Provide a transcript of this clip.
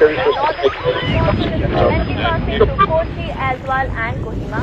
and also the Cochi as well and Kohima.